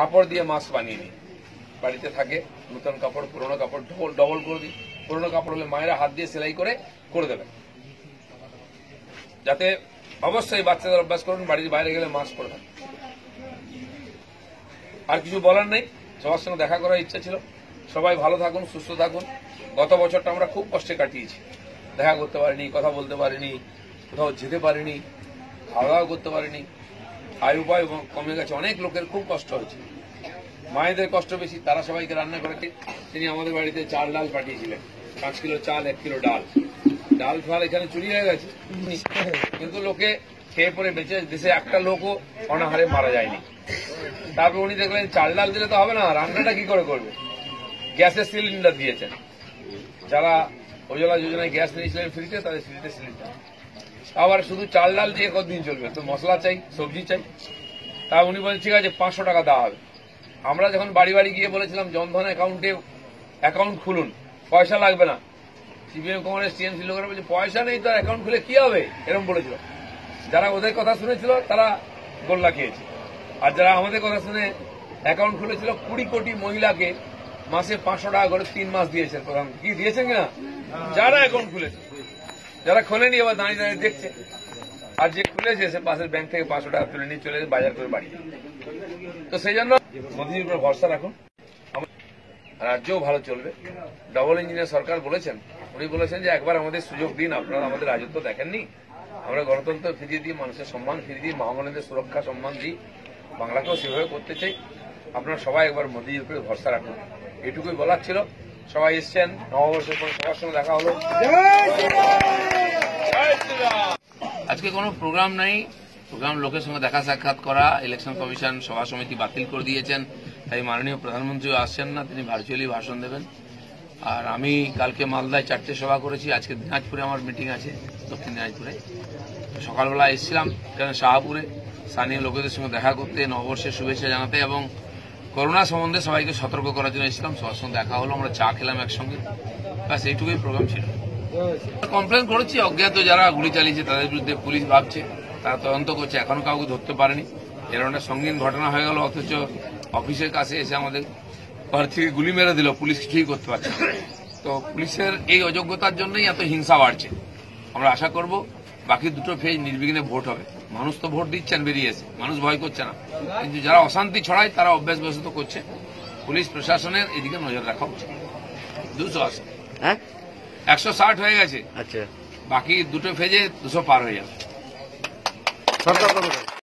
কাপড় দিয়ে মাস্ক বানিয়ে নিই বাড়িতে থাকে, নতুন কাপড়, পুরোনো কাপড় ডবল ডবল করে দিই। পুরোনো কাপড় হলে মায়েরা হাত দিয়ে সেলাই করে করে দেবেন যাতে অবশ্যই বাচ্চাদের অভ্যাস করুন, বাড়ির বাইরে গেলে মাস্ক পরে থাকুন। আর কিছু বলার নেই? সবার সঙ্গে দেখা করার ইচ্ছা ছিল। সবাই ভালো থাকুন, সুস্থ থাকুন। গত বছরটা আমরা খুব কষ্টে কাটিয়েছি। দেখা করতে পারিনি, কথা বলতে পারিনি, কোথাও যেতে পারিনি, খাওয়া দাওয়া করতে পারিনি। আয় উপায় কমে গেছে। অনেক লোকের খুব কষ্ট হয়েছে। মায়েদের কষ্ট বেশি, তারা সবাইকে রান্না করে তিনি আমাদের বাড়িতে চাল ডাল পাঠিয়েছিলেন। পাঁচ কিলো চাল, এক কিলো ডাল। ডাল ফাল এখানে চুরি হয়ে গেছে। কিন্তু লোকে খেয়ে পরে বেঁচে দেশে একটা লোকও অনাহারে মারা যায়নি। তারপর উনি দেখলেন, চাল ডাল দিলে তো হবে না, রান্নাটা কি করে করবে? গ্যাসের সিলিন্ডার দিয়েছেন। যারা উজ্জ্বলা যোজনায় গ্যাস নিয়েছিলেন ফ্রিতে, তাদের ফ্রিতে সিলিন্ডার। আবার শুধু চাল ডাল দিয়ে কতদিন চলবে? তো মশলা চাই, সবজি চাই। তা উনি বলেন ঠিক আছে, পাঁচশো টাকা দেওয়া হবে। আমরা যখন বাড়ি বাড়ি গিয়ে বলেছিলাম, জনধন অ্যাকাউন্টে অ্যাকাউন্ট খুলুন, পয়সা লাগবে না। সিপিএম কংগ্রেস টিএমসি লোকেরা বলছে, পয়সা নেই তার অ্যাকাউন্ট খুলে কি হবে? এরকম বলেছিল। যারা ওদের কথা শুনেছিল, তারা গোল্লা খেয়েছে। আর যারা আমাদের কথা শুনে অ্যাকাউন্ট খুলেছিল, কুড়ি কোটি মহিলাকে মাসে পাঁচশো টাকা করে তিন মাস দিয়েছেন প্রধান। কি দিয়েছেন কিনা? যারা অ্যাকাউন্ট খুলেছে। যারা খোলেনি, এবার দাঁড়িয়ে দাঁড়িয়ে দেখছে। আর যে খুলেছে, সে পাশের ব্যাংক থেকে পাঁচশো টাকা তুলে নিয়ে চলে যায় বাজার করে বাড়ি। তো সেই জন্য মোদীর উপর ভরসা রাখুন। রাজ্যও ভালো চলবে। ডবল ইঞ্জিনের সরকার বলেছেন, উনি বলেছেন যে একবার আমাদের সুযোগ দিন, আপনারা আমাদের রাজত্ব দেখেননি। আমরা গণতন্ত্র ফিরিয়ে দিই, মানুষের সম্মান ফিরিয়ে দিই মহামানদের সুরক্ষা, সম্মান দিই। বাংলাকেও সেভাবে করতে চাই। আপনারা সবাই একবার মোদীর উপরে ভরসা রাখুন। এটুকুই বলার ছিল। সবাই এসছেন, নববর্ষের সবার সঙ্গে দেখা হলো। আজকে কোনো প্রোগ্রাম নাই। প্রোগ্রাম লোকের সঙ্গে দেখা সাক্ষাৎ করা ইলেকশন কমিশন সভা সমিতি বাতিল করে দিয়েছেন। তাই মাননীয় প্রধানমন্ত্রীও আসছেন না, তিনি ভার্চুয়ালি ভাষণ দেবেন। আর আমি কালকে মালদায় চারটে সভা করেছি, আজকে দিনাজপুরে আমার মিটিং আছে, দক্ষিণ দিনাজপুরে। সকালবেলা এসেছিলাম, এখানে শাহপুরে। স্থানীয় লোকেদের সঙ্গে দেখা করতে, নববর্ষের শুভেচ্ছা জানাতে এবং করোনা সম্বন্ধে সবাইকে সতর্ক করার জন্য এসেছিলাম। সবার সঙ্গে দেখা হলো, আমরা চা খেলাম একসঙ্গে। ব্যাস, এইটুকুই প্রোগ্রাম ছিল। কমপ্লেন করেছি, অজ্ঞাত যারা গুলি চালিয়েছে, তাদের বিরুদ্ধে পুলিশ ভাবছে। তারা তদন্ত করছে, এখনও কাউকে ধরতে পারেনি। এর একটা সঙ্গীন ঘটনা হয়ে গেল, অথচ অফিসের কাছে এসে আমাদের ঘর থেকে গুলি মেরে দিল, পুলিশ কিছুই করতে পারছে তো পুলিশের এই অযোগ্যতার জন্যই এত হিংসা বাড়ছে। আমরা আশা করব বাকি দুটো ফেজ নির্বিঘ্নে ভোট হবে। মানুষ তো ভোট দিচ্ছেন বেরিয়েছে। মানুষ ভয় করছে না। কিন্তু যারা অশান্তি ছড়ায় তারা অভ্যাসবশত করছে। পুলিশ প্রশাসনের এদিকে নজর রাখা উচিত। দুশো আশি। হ্যাঁ? একশো ষাট হয়ে গেছে। আচ্ছা। বাকি দুটো ফেজে দুশো পার হয়ে যাবে। সরকার